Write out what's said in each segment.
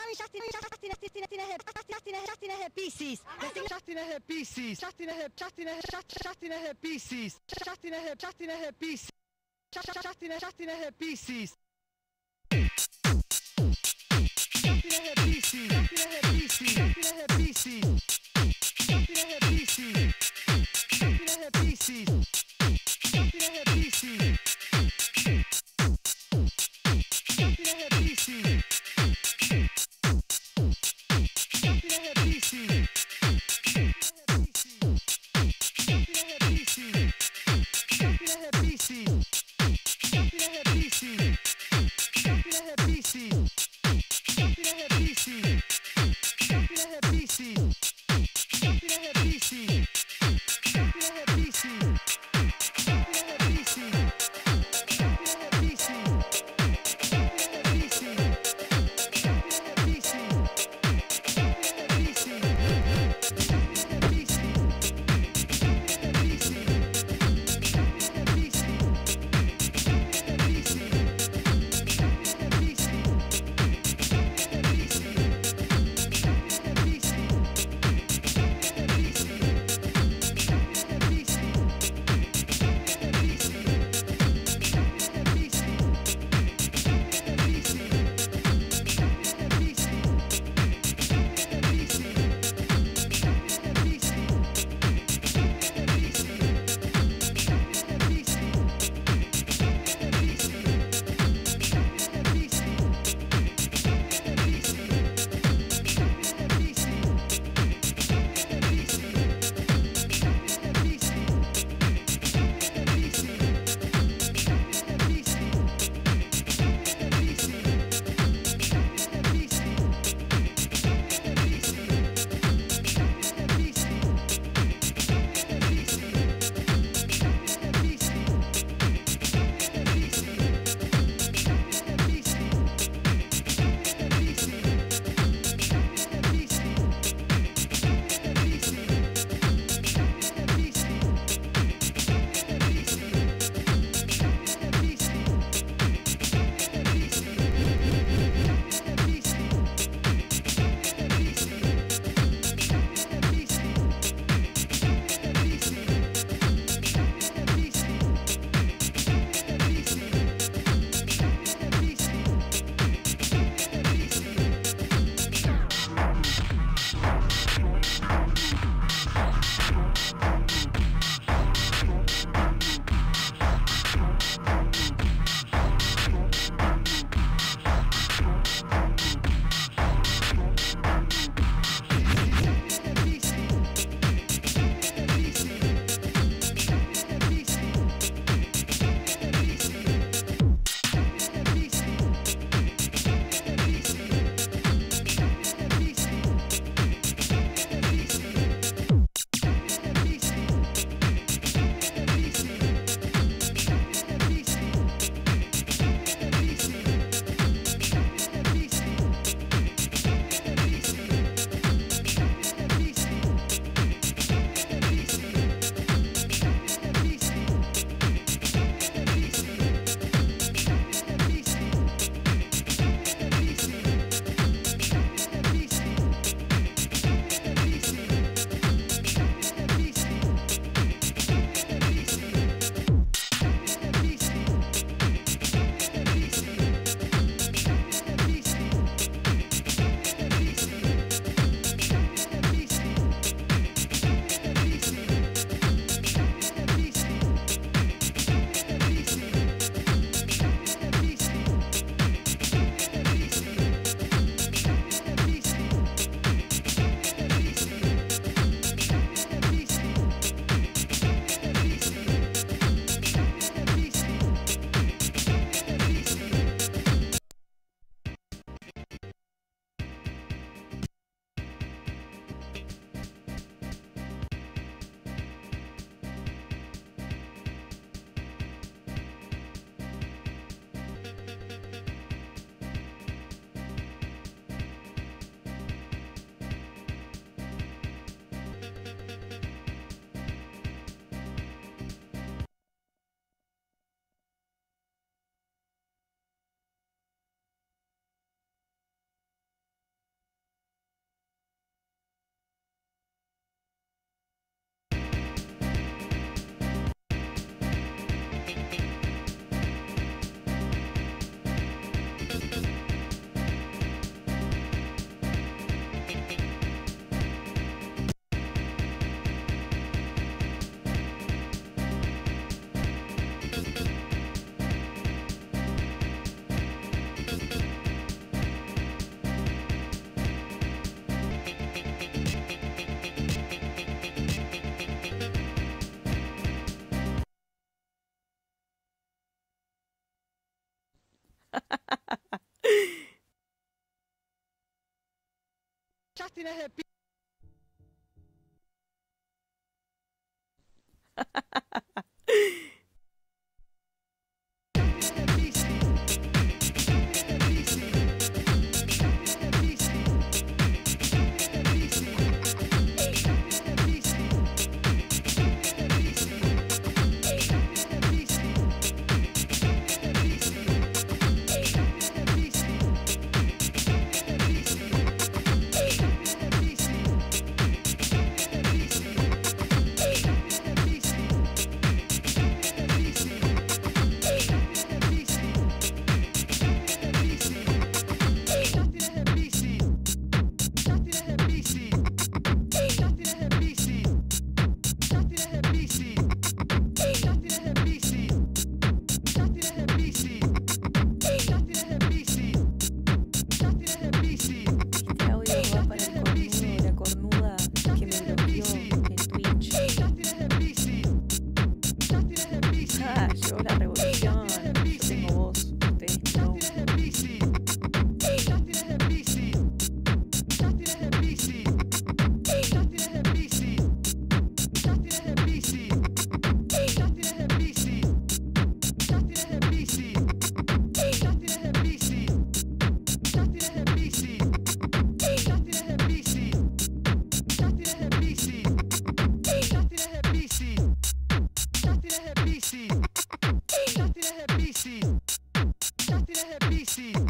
Sami šahtina, šahtina, šahtina, šahtina, šahtina, Pisces. Šahtina, Pisces. Šahtina, šahtina, šahtina, Pisces. Šahtina, šahtina, Pisces. Šahtina, šahtina, Pisces. Šahtina, Pisces. Šahtina, Pisces. Šahtina, Pisces. Šahtina, Pisces. Šahtina, Pisces. Šahtina, Pisces. Šahtina, Pisces. Martina Happy. This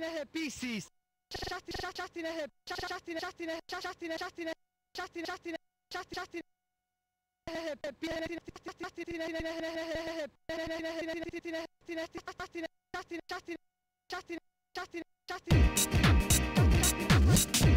chatting at pieces. Chatting, chatting at him. Chatting, chatting at chatting at chatting at chatting, chatting, chatting, chatting. Chatting, chatting, chatting, chatting.